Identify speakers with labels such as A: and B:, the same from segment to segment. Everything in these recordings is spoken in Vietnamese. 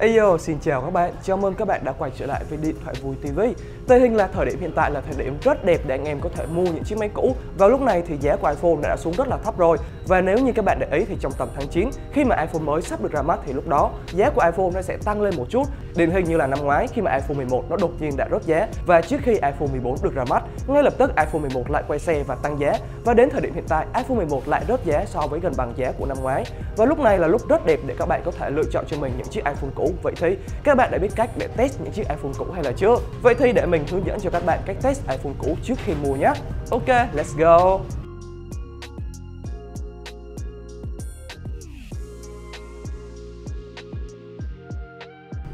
A: Ayo, xin chào các bạn. Chào mừng các bạn đã quay trở lại với Điện thoại vui TV. Tình hình là thời điểm hiện tại là thời điểm rất đẹp để anh em có thể mua những chiếc máy cũ. Vào lúc này thì giá của iPhone đã xuống rất là thấp rồi. Và nếu như các bạn để ý thì trong tầm tháng 9 khi mà iPhone mới sắp được ra mắt thì lúc đó giá của iPhone nó sẽ tăng lên một chút. Điển hình như là năm ngoái khi mà iPhone 11 nó đột nhiên đã rớt giá và trước khi iPhone 14 được ra mắt, ngay lập tức iPhone 11 lại quay xe và tăng giá và đến thời điểm hiện tại iPhone 11 lại rớt giá so với gần bằng giá của năm ngoái. Và lúc này là lúc rất đẹp để các bạn có thể lựa chọn cho mình những chiếc iPhone cũ. Vậy thì các bạn đã biết cách để test những chiếc iPhone cũ hay là chưa? Vậy thì để mình hướng dẫn cho các bạn cách test iPhone cũ trước khi mua nhé. Ok, let's go.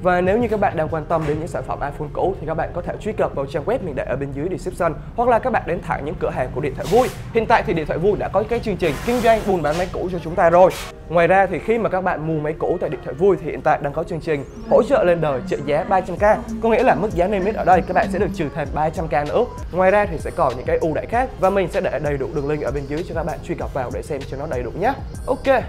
A: Và nếu như các bạn đang quan tâm đến những sản phẩm iPhone cũ thì các bạn có thể truy cập vào trang web mình để ở bên dưới description hoặc là các bạn đến thẳng những cửa hàng của điện thoại vui. Hiện tại thì điện thoại vui đã có cái chương trình kinh doanh buôn bán máy cũ cho chúng ta rồi. Ngoài ra thì khi mà các bạn mua máy cũ tại điện thoại vui thì hiện tại đang có chương trình hỗ trợ lên đời trợ giá 300k, có nghĩa là mức giá niêm yết ở đây các bạn sẽ được trừ thêm 300k nữa. Ngoài ra thì sẽ còn những cái ưu đãi khác và mình sẽ để đầy đủ đường link ở bên dưới cho các bạn truy cập vào để xem cho nó đầy đủ nhé. Ok.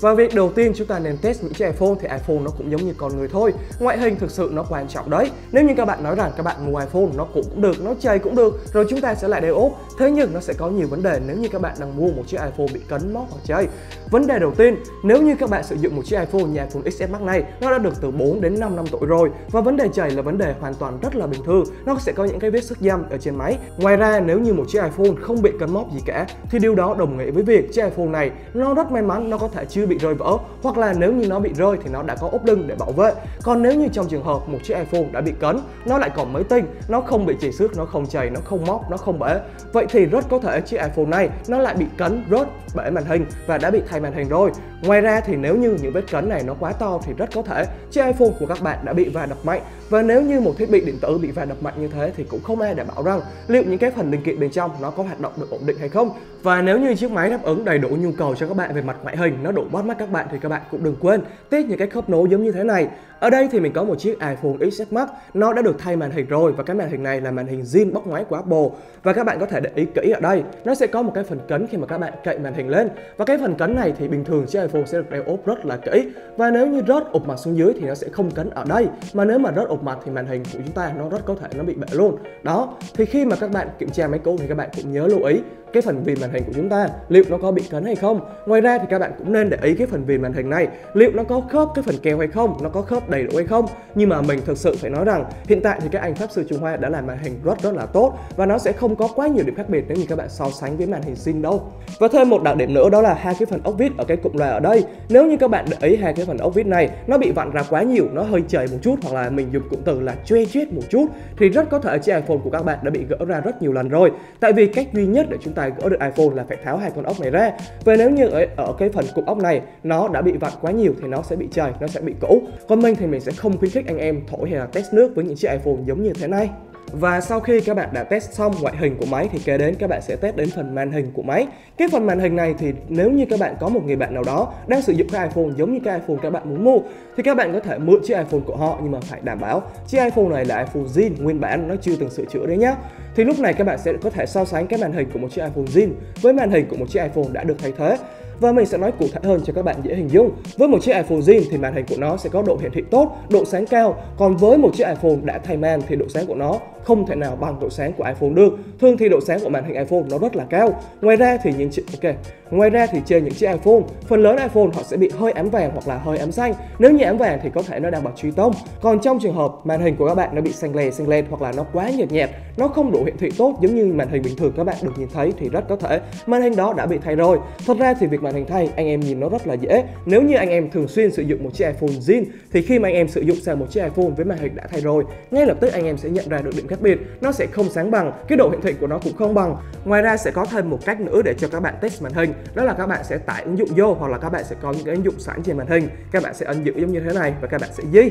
A: Và việc đầu tiên chúng ta nên test những chiếc iPhone thì iPhone nó cũng giống như con người thôi. Ngoại hình thực sự nó quan trọng đấy. Nếu như các bạn nói rằng các bạn mua iPhone nó cũng được, nó chơi cũng được Rồi chúng ta sẽ lại đeo ốp Thế nhưng nó sẽ có nhiều vấn đề nếu như các bạn đang mua một chiếc iPhone bị cấn móc hoặc chơi. Vấn đề đầu tiên, nếu như các bạn sử dụng một chiếc iPhone như iPhone XS Max này Nó đã được từ 4 đến 5 năm tuổi rồi. Và vấn đề chảy là vấn đề hoàn toàn rất là bình thường. Nó sẽ có những cái vết sức dâm ở trên máy. Ngoài ra nếu như một chiếc iPhone không bị cấn móc gì cả Thì điều đó đồng nghĩa với việc chiếc iPhone này nó rất may mắn nó có thể chưa bị rơi vỡ, hoặc là nếu như nó bị rơi thì nó đã có ốp lưng để bảo vệ. Còn nếu như trong trường hợp một chiếc iPhone đã bị cấn, nó lại còn mới tinh, nó không bị chảy xước, nó không chảy, nó không móc, nó không bể. Vậy thì rất có thể chiếc iPhone này nó lại bị cấn, rớt, bể màn hình và đã bị thay màn hình rồi. Ngoài ra thì nếu như những vết cấn này nó quá to thì rất có thể chiếc iPhone của các bạn đã bị va đập mạnh. Và nếu như một thiết bị điện tử bị va đập mạnh như thế thì cũng không ai đảm bảo rằng liệu những cái phần linh kiện bên trong nó có hoạt động được ổn định hay không. Và nếu như chiếc máy đáp ứng đầy đủ nhu cầu cho các bạn về mặt ngoại hình, nó đủ bắt mắt các bạn thì các bạn cũng đừng quên test những cái khớp nối giống như thế này. Ở đây thì mình có một chiếc iPhone XS Max, nó đã được thay màn hình rồi và cái màn hình này là màn hình zin bóc máy của Apple. Và các bạn có thể để ý kỹ ở đây, nó sẽ có một cái phần cấn khi mà các bạn cậy màn hình lên. Và cái phần cấn này thì bình thường chiếc iPhone sẽ được đeo ốp rất là kỹ. Và nếu như rớt ụp mặt xuống dưới thì nó sẽ không cấn ở đây. Mà nếu mà rớt ụp mặt thì màn hình của chúng ta nó rất có thể nó bị bể luôn. Đó, thì khi mà các bạn kiểm tra máy cũ thì các bạn cũng nhớ lưu ý cái phần viền màn hình của chúng ta, liệu nó có bị cấn hay không? Ngoài ra thì các bạn cũng nên để ý cái phần viền màn hình này, liệu nó có khớp cái phần keo hay không, nó có khớp đầy đủ hay không? Nhưng mà mình thực sự phải nói rằng, hiện tại thì các anh pháp sư Trung Hoa đã làm màn hình rất rất là tốt và nó sẽ không có quá nhiều điểm khác biệt nếu như các bạn so sánh với màn hình Xin đâu. Và thêm một đặc điểm nữa đó là hai cái phần ốc vít ở cái cụm loa ở đây. Nếu như các bạn để ý hai cái phần ốc vít này, nó bị vặn ra quá nhiều, nó hơi chảy một chút hoặc là mình dùng cụm từ là chê chết một chút, thì rất có thể chiếc iPhone của các bạn đã bị gỡ ra rất nhiều lần rồi. Tại vì cách duy nhất để chúng ta gỡ được iPhone là phải tháo hai con ốc này ra. Và nếu như ở, ở cái phần cục ốc này nó đã bị vặn quá nhiều thì nó sẽ bị chảy nó sẽ bị cũ. Còn mình thì mình sẽ không khuyến khích anh em thổi hay là test nước với những chiếc iPhone giống như thế này và sau khi các bạn đã test xong ngoại hình của máy thì kế đến các bạn sẽ test đến phần màn hình của máy Cái phần màn hình này thì nếu như các bạn có một người bạn nào đó đang sử dụng cái iPhone giống như cái iPhone các bạn muốn mua Thì các bạn có thể mượn chiếc iPhone của họ nhưng mà phải đảm bảo chiếc iPhone này là iPhone zin nguyên bản nó chưa từng sửa chữa đấy nhá Thì lúc này các bạn sẽ có thể so sánh cái màn hình của một chiếc iPhone zin với màn hình của một chiếc iPhone đã được thay thế và mình sẽ nói cụ thể hơn cho các bạn dễ hình dung. Với một chiếc iPhone zin thì màn hình của nó sẽ có độ hiển thị tốt, độ sáng cao. Còn với một chiếc iPhone đã thay màn thì độ sáng của nó không thể nào bằng độ sáng của iPhone được. Thường thì độ sáng của màn hình iPhone nó rất là cao. Ngoài ra thì những chiếc ok, ngoài ra thì trên những chiếc iPhone, phần lớn iPhone họ sẽ bị hơi ám vàng hoặc là hơi ám xanh. Nếu như ám vàng thì có thể nó đang bằng truy tông. Còn trong trường hợp màn hình của các bạn nó bị xanh lè xanh lên hoặc là nó quá nhợt nhạt, nó không đủ hiển thị tốt giống như màn hình bình thường các bạn được nhìn thấy thì rất có thể màn hình đó đã bị thay rồi. Thật ra thì việc màn hình thay anh em nhìn nó rất là dễ. Nếu như anh em thường xuyên sử dụng một chiếc iPhone zin thì khi mà anh em sử dụng sang một chiếc iPhone với màn hình đã thay rồi, ngay lập tức anh em sẽ nhận ra được điểm khác biệt. Nó sẽ không sáng bằng, cái độ hiển thị của nó cũng không bằng. Ngoài ra sẽ có thêm một cách nữa để cho các bạn test màn hình, đó là các bạn sẽ tải ứng dụng vô hoặc là các bạn sẽ có những cái ứng dụng sẵn trên màn hình. Các bạn sẽ ấn giữ giống như thế này và các bạn sẽ di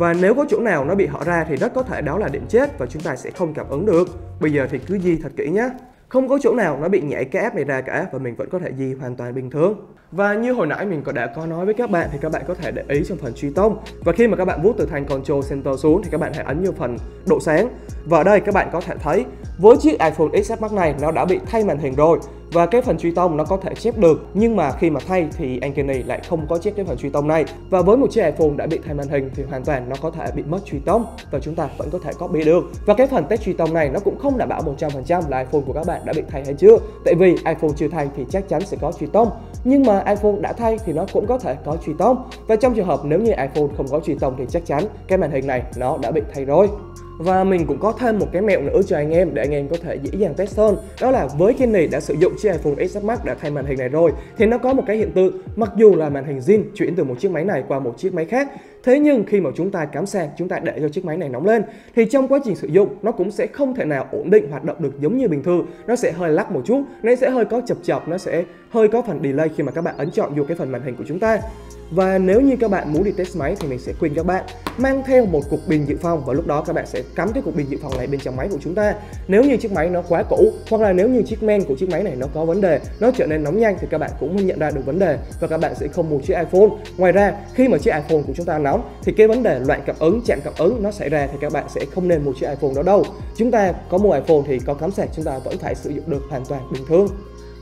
A: và nếu có chỗ nào nó bị hở ra thì rất có thể đó là điểm chết và chúng ta sẽ không cảm ứng được. Bây giờ thì cứ di thật kỹ nhé. Không có chỗ nào nó bị nhảy cái app này ra cả và mình vẫn có thể di hoàn toàn bình thường. Và như hồi nãy mình có đã có nói với các bạn thì các bạn có thể để ý trong phần truy tông. Và khi mà các bạn vuốt từ thanh Control Center xuống thì các bạn hãy ấn vào phần độ sáng. Và ở đây các bạn có thể thấy, với chiếc iPhone XS Max này nó đã bị thay màn hình rồi và cái phần truy tông nó có thể chép được, nhưng mà khi mà thay thì Ankeny lại không có chép cái phần truy tông này. Và với một chiếc iPhone đã bị thay màn hình thì hoàn toàn nó có thể bị mất truy tông và chúng ta vẫn có thể copy được. Và cái phần test truy tông này nó cũng không đảm bảo 100% là iPhone của các bạn đã bị thay hay chưa. Tại vì iPhone chưa thay thì chắc chắn sẽ có truy tông. Nhưng mà iPhone đã thay thì nó cũng có thể có truy tông. Và trong trường hợp nếu như iPhone không có truy tông thì chắc chắn cái màn hình này nó đã bị thay rồi và mình cũng có thêm một cái mẹo nữa cho anh em để anh em có thể dễ dàng test hơn. Đó là với cái này đã sử dụng chiếc iPhone XS Max đã thay màn hình này rồi, Thì nó có một cái hiện tượng, mặc dù là màn hình zin chuyển từ một chiếc máy này qua một chiếc máy khác Thế nhưng khi mà chúng ta cắm sạc, chúng ta để cho chiếc máy này nóng lên thì trong quá trình sử dụng nó cũng sẽ không thể nào ổn định hoạt động được giống như bình thường. Nó sẽ hơi lắc một chút, nó sẽ hơi có chập chập, nó sẽ hơi có phần delay khi mà các bạn ấn chọn vô cái phần màn hình của chúng ta. Và nếu như các bạn muốn đi test máy thì mình sẽ khuyên các bạn mang theo một cục pin dự phòng và lúc đó các bạn sẽ cắm cái cục pin dự phòng này bên trong máy của chúng ta. Nếu như chiếc máy nó quá cũ hoặc là nếu như chiếc men của chiếc máy này nó có vấn đề, nó trở nên nóng nhanh thì các bạn cũng nhận ra được vấn đề và các bạn sẽ không mua chiếc iPhone. Ngoài ra, khi mà chiếc iPhone của chúng ta nóng thì cái vấn đề loạn cảm ứng, chạm cảm ứng nó xảy ra thì các bạn sẽ không nên mua chiếc iPhone đó đâu. Chúng ta có mua iPhone thì có cắm sạc chúng ta vẫn phải sử dụng được hoàn toàn bình thường.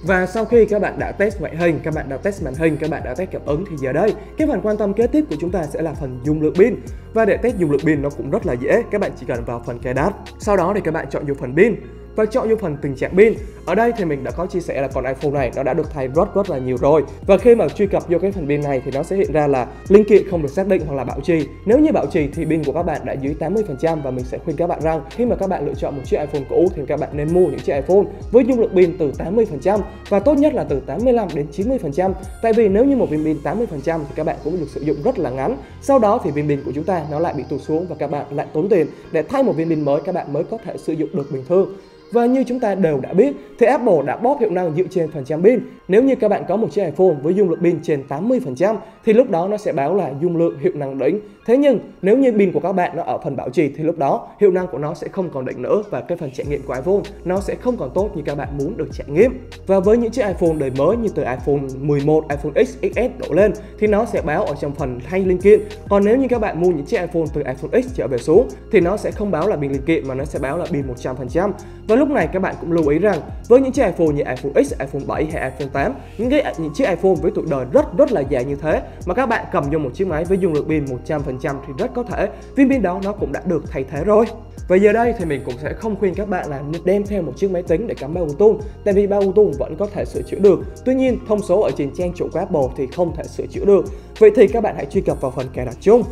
A: Và sau khi các bạn đã test ngoại hình, các bạn đã test màn hình, các bạn đã test cảm ứng thì giờ đây cái phần quan tâm kế tiếp của chúng ta sẽ là phần dung lượng pin. Và để test dung lượng pin nó cũng rất là dễ, các bạn chỉ cần vào phần cài đặt. Sau đó thì các bạn chọn vô phần pin và chọn vô phần tình trạng pin. Ở đây thì mình đã có chia sẻ là con iPhone này nó đã được thay rất rất là nhiều rồi. Và khi mà truy cập vô cái phần pin này thì nó sẽ hiện ra là linh kiện không được xác định hoặc là bảo trì. Nếu như bảo trì thì pin của các bạn đã dưới 80% và mình sẽ khuyên các bạn rằng khi mà các bạn lựa chọn một chiếc iPhone cũ thì các bạn nên mua những chiếc iPhone với dung lượng pin từ 80% và tốt nhất là từ 85 đến 90%. Tại vì nếu như một viên pin 80% thì các bạn cũng được sử dụng rất là ngắn. Sau đó thì viên pin của chúng ta nó lại bị tụt xuống và các bạn lại tốn tiền để thay một viên pin mới, các bạn mới có thể sử dụng được bình thường. Và như chúng ta đều đã biết thì Apple đã bóp hiệu năng dựa trên phần trăm pin. Nếu như các bạn có một chiếc iPhone với dung lượng pin trên 80% thì lúc đó nó sẽ báo là dung lượng hiệu năng đỉnh. Thế nhưng nếu như pin của các bạn nó ở phần bảo trì thì lúc đó hiệu năng của nó sẽ không còn đỉnh nữa và cái phần trải nghiệm của iPhone nó sẽ không còn tốt như các bạn muốn được trải nghiệm. Và với những chiếc iPhone đời mới như từ iPhone 11, iPhone X, XS đổ lên thì nó sẽ báo ở trong phần thay linh kiện. Còn nếu như các bạn mua những chiếc iPhone từ iPhone X trở về xuống thì nó sẽ không báo là pin linh kiện mà nó sẽ báo là pin 100%. Và lúc này các bạn cũng lưu ý rằng với những chiếc iPhone như iPhone X, iPhone 7 hay iPhone 8, những cái những chiếc iPhone với tuổi đời rất rất là dài như thế mà các bạn cầm vô một chiếc máy với dung lượng pin 100% thì rất có thể viên pin đó nó cũng đã được thay thế rồi. Và giờ đây thì mình cũng sẽ không khuyên các bạn là đem theo một chiếc máy tính để cắm bao Bluetooth Tại vì bao Bluetooth vẫn có thể sửa chữa được. Tuy nhiên thông số ở trên trang chủ của Apple thì không thể sửa chữa được. Vậy thì các bạn hãy truy cập vào phần cài đặt chung.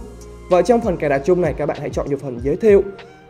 A: Và trong phần cài đặt chung này các bạn hãy chọn vào phần giới thiệu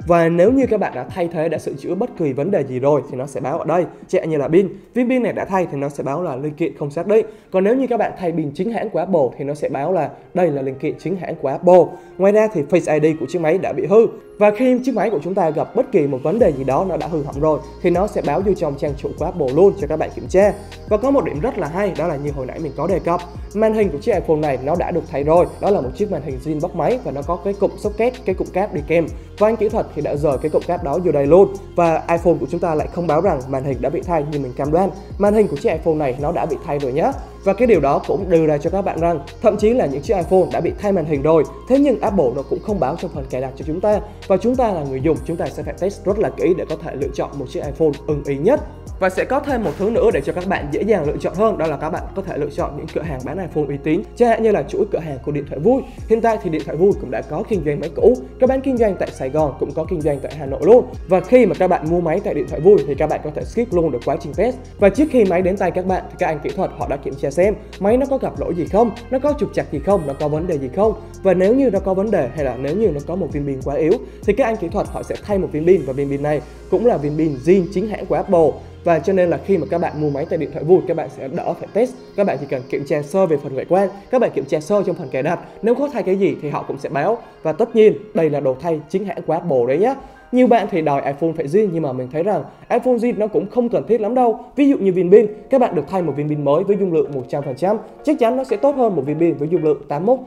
A: và nếu như các bạn đã thay thế đã sửa chữa bất kỳ vấn đề gì rồi thì nó sẽ báo ở đây chạy như là pin viên pin này đã thay thì nó sẽ báo là linh kiện không xác định còn nếu như các bạn thay pin chính hãng của Apple thì nó sẽ báo là đây là linh kiện chính hãng của Apple ngoài ra thì Face ID của chiếc máy đã bị hư và khi chiếc máy của chúng ta gặp bất kỳ một vấn đề gì đó nó đã hư hỏng rồi thì nó sẽ báo vô trong trang chủ của Apple luôn cho các bạn kiểm tra. Và có một điểm rất là hay đó là như hồi nãy mình có đề cập, màn hình của chiếc iPhone này nó đã được thay rồi. Đó là một chiếc màn hình zin bóc máy và nó có cái cụm socket, cái cụm cáp đi kèm. Và anh kỹ thuật thì đã rời cái cụm cáp đó vô đây luôn. Và iPhone của chúng ta lại không báo rằng màn hình đã bị thay như mình cam đoan. Màn hình của chiếc iPhone này nó đã bị thay rồi nhé. Và cái điều đó cũng đưa ra cho các bạn rằng thậm chí là những chiếc iPhone đã bị thay màn hình rồi Thế nhưng Apple nó cũng không báo trong phần cài đặt cho chúng ta Và chúng ta là người dùng, chúng ta sẽ phải test rất là kỹ để có thể lựa chọn một chiếc iPhone ưng ý nhất và sẽ có thêm một thứ nữa để cho các bạn dễ dàng lựa chọn hơn. Đó là các bạn có thể lựa chọn những cửa hàng bán iPhone uy tín, chẳng hạn như là chuỗi cửa hàng của điện thoại vui. Hiện tại thì điện thoại vui cũng đã có kinh doanh máy cũ. Các bán kinh doanh tại Sài Gòn cũng có kinh doanh tại Hà Nội luôn. Và khi mà các bạn mua máy tại điện thoại vui thì các bạn có thể skip luôn được quá trình test. Và trước khi máy đến tay các bạn thì các anh kỹ thuật họ đã kiểm tra xem máy nó có gặp lỗi gì không, nó có trục chặt gì không, nó có vấn đề gì không. Và nếu như nó có vấn đề hay là nếu như nó có một viên pin quá yếu thì các anh kỹ thuật họ sẽ thay một viên pin. Và viên pin này cũng là viên pin zin chính hãng của Apple và cho nên là khi mà các bạn mua máy tại điện thoại vui, các bạn sẽ đỡ phải test. Các bạn chỉ cần kiểm tra sơ về phần ngoại quan, các bạn kiểm tra sơ trong phần cài đặt. Nếu có thay cái gì thì họ cũng sẽ báo. Và tất nhiên, đây là đồ thay chính hãng của Apple đấy nhé nhiều bạn thì đòi iPhone phải zin nhưng mà mình thấy rằng iPhone zin nó cũng không cần thiết lắm đâu. Ví dụ như viên pin, các bạn được thay một viên pin mới với dung lượng 100%, chắc chắn nó sẽ tốt hơn một viên pin với dung lượng 81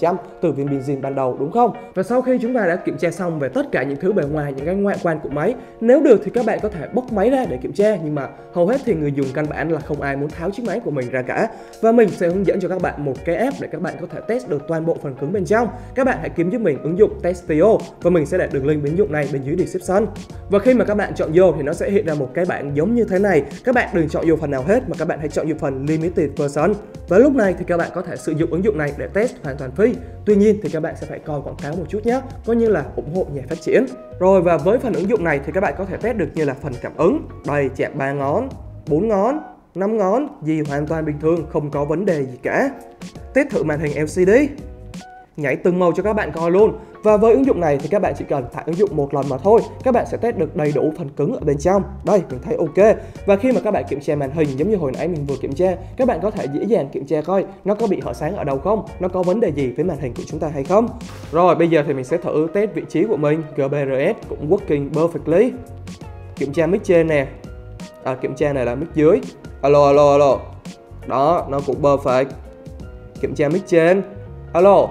A: 82% từ viên pin zin ban đầu đúng không? Và sau khi chúng ta đã kiểm tra xong về tất cả những thứ bề ngoài, những cái ngoại quan của máy, nếu được thì các bạn có thể bóc máy ra để kiểm tra nhưng mà hầu hết thì người dùng căn bản là không ai muốn tháo chiếc máy của mình ra cả. Và mình sẽ hướng dẫn cho các bạn một cái app để các bạn có thể test được toàn bộ phần cứng bên trong. Các bạn hãy kiếm giúp mình ứng dụng Testio và mình sẽ để đường link ứng dụng này bên dưới description. Và khi mà các bạn chọn vô thì nó sẽ hiện ra một cái bảng giống như thế này. Các bạn đừng chọn vô phần nào hết mà các bạn hãy chọn vô phần Limited person Và lúc này thì các bạn có thể sử dụng ứng dụng này để test hoàn toàn free. Tuy nhiên thì các bạn sẽ phải coi quảng cáo một chút nhé, coi như là ủng hộ nhà phát triển. Rồi và với phần ứng dụng này thì các bạn có thể test được như là phần cảm ứng, đây chạm ba ngón, bốn ngón, 5 ngón gì hoàn toàn bình thường, không có vấn đề gì cả. Test thử màn hình LCD. Nhảy từng màu cho các bạn coi luôn. Và với ứng dụng này thì các bạn chỉ cần tải ứng dụng một lần mà thôi. Các bạn sẽ test được đầy đủ phần cứng ở bên trong. Đây mình thấy ok. Và khi mà các bạn kiểm tra màn hình giống như hồi nãy mình vừa kiểm tra Các bạn có thể dễ dàng kiểm tra coi nó có bị hở sáng ở đâu không Nó có vấn đề gì với màn hình của chúng ta hay không. Rồi bây giờ thì mình sẽ thử test vị trí của mình. GBRS cũng working perfectly. Kiểm tra mic trên nè. À, Kiểm tra này là mic dưới. Alo alo alo. Đó nó cũng perfect. Kiểm tra mic trên. Alo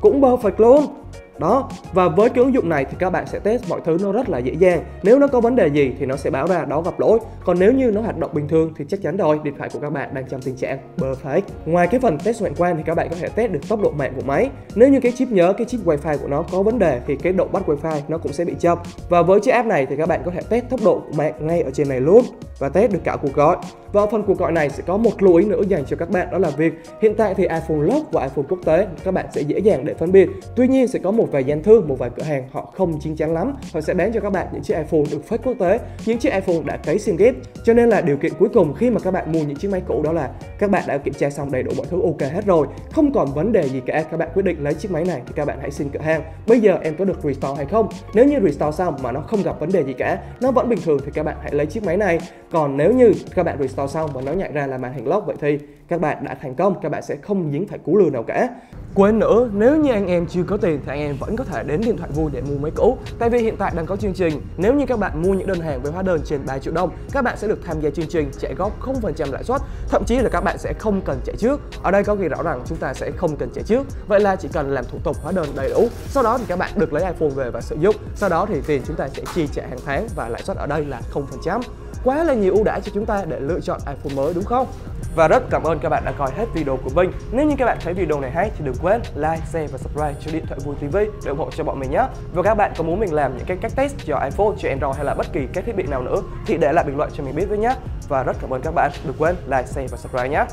A: cũng perfect luôn đó, và với cái ứng dụng này thì các bạn sẽ test mọi thứ nó rất là dễ dàng. Nếu nó có vấn đề gì thì nó sẽ báo ra, đó gặp lỗi. Còn nếu như nó hoạt động bình thường thì chắc chắn rồi, điện thoại của các bạn đang trong tình trạng perfect. Ngoài cái phần test ngoại quan thì các bạn có thể test được tốc độ mạng của máy. Nếu như cái chip nhớ, cái chip wifi của nó có vấn đề thì cái độ bắt wifi nó cũng sẽ bị chậm. Và với chiếc app này thì các bạn có thể test tốc độ của mạng ngay ở trên này luôn và test được cả cuộc gọi. Và ở phần cuộc gọi này sẽ có một lưu ý nữa dành cho các bạn, đó là việc hiện tại thì iPhone lock và iPhone quốc tế, các bạn sẽ dễ dàng để phân biệt. Tuy nhiên sẽ có một vài gian thương một vài cửa hàng họ không chín chắn lắm. Họ sẽ bán cho các bạn những chiếc iPhone được phép quốc tế những chiếc iPhone đã cấy sim ghép. Cho nên là điều kiện cuối cùng khi mà các bạn mua những chiếc máy cũ đó là các bạn đã kiểm tra xong đầy đủ mọi thứ ok hết rồi. Không còn vấn đề gì cả các bạn quyết định lấy chiếc máy này thì các bạn hãy xin cửa hàng. Bây giờ em có được restore hay không? Nếu như restore xong mà nó không gặp vấn đề gì cả nó vẫn bình thường thì các bạn hãy lấy chiếc máy này. Còn nếu như các bạn restore xong và nó nhận ra là màn hình lock vậy thì các bạn đã thành công các bạn sẽ không dính phải cú lừa nào cả. Quên nữa, nếu như anh em chưa có tiền thì anh em vẫn có thể đến điện thoại vui để mua máy cũ. Tại vì hiện tại đang có chương trình. Nếu như các bạn mua những đơn hàng với hóa đơn trên 3 triệu đồng, Các bạn sẽ được tham gia chương trình trả góp 0% lãi suất. Thậm chí là các bạn sẽ không cần trả trước. Ở đây có ghi rõ rằng chúng ta sẽ không cần trả trước. Vậy là chỉ cần làm thủ tục hóa đơn đầy đủ. Sau đó thì các bạn được lấy iPhone về và sử dụng. Sau đó thì tiền chúng ta sẽ chi trả hàng tháng và lãi suất ở đây là 0% Quá là nhiều ưu đãi cho chúng ta để lựa chọn iPhone mới đúng không? Và rất cảm ơn các bạn đã coi hết video của mình. Nếu như các bạn thấy video này hay thì đừng quên like, share và subscribe cho Điện thoại Vui TV để ủng hộ cho bọn mình nhé. Và các bạn có muốn mình làm những cái cách test cho iPhone, cho Android hay là bất kỳ các thiết bị nào nữa thì để lại bình luận cho mình biết với nhé. Và rất cảm ơn các bạn. Đừng quên like, share và subscribe nhé.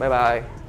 A: Bye bye.